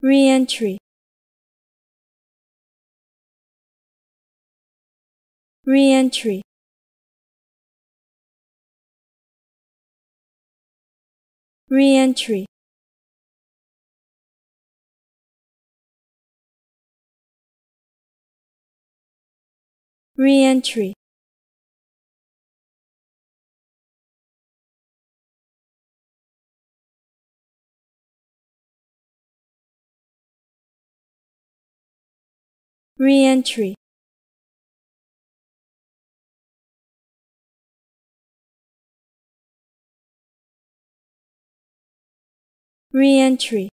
Reentry. Reentry. Reentry. Reentry. Reentry. Reentry.